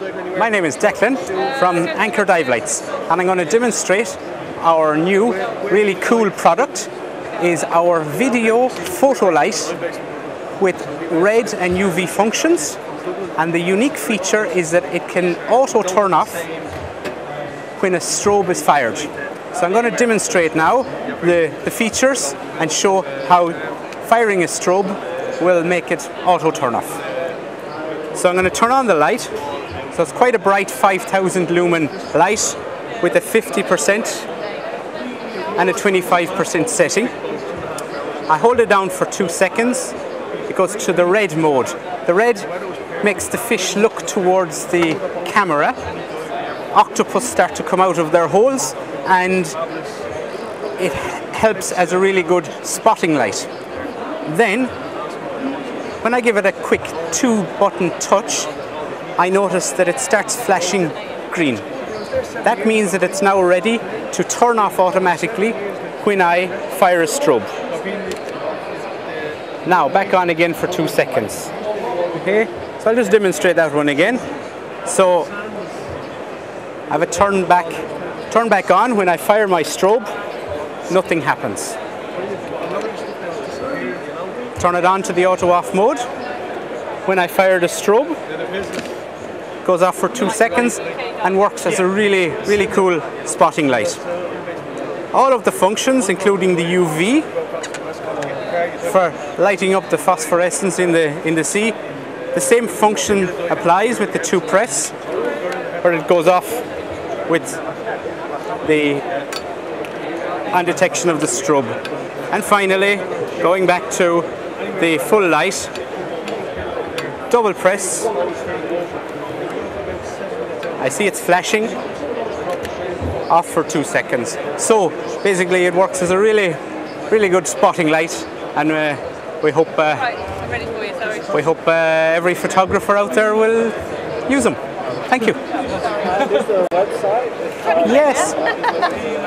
my name is Declan from Anchor Dive Lights and I'm going to demonstrate our new really cool product is our video photo light with red and UV functions and the unique feature is that it can auto turn off when a strobe is fired. So I'm going to demonstrate now the, the features and show how firing a strobe will make it auto turn off. So I'm going to turn on the light. So it's quite a bright 5000 lumen light with a 50% and a 25% setting. I hold it down for two seconds. It goes to the red mode. The red makes the fish look towards the camera. Octopus start to come out of their holes and it helps as a really good spotting light. Then when I give it a quick two button touch, I notice that it starts flashing green. That means that it's now ready to turn off automatically when I fire a strobe. Now back on again for two seconds. Okay, so I'll just demonstrate that one again. So I have a turn back, turn back on when I fire my strobe, nothing happens turn it on to the auto off mode. When I fire the strobe, goes off for two seconds and works as a really, really cool spotting light. All of the functions, including the UV for lighting up the phosphorescence in the, in the sea, the same function applies with the two press, where it goes off with the on detection of the strobe. And finally, going back to the full light, double press. I see it's flashing off for two seconds. So basically it works as a really, really good spotting light and uh, we hope uh, we hope uh, every photographer out there will use them. Thank you. yes.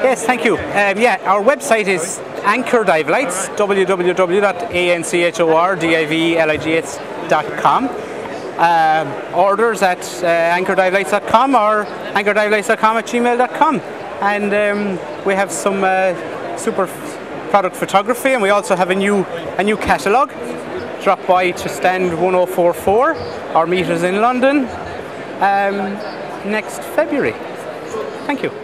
Yes, thank you. Um, yeah, our website is Anchor Dive Lights, www.anchordivelights.com. Uh, orders at uh, anchordivelights.com or anchordivelights.com at gmail.com. And um, we have some uh, super product photography and we also have a new, a new catalogue. Drop by to stand 1044, our meters in London, um, next February. Thank you.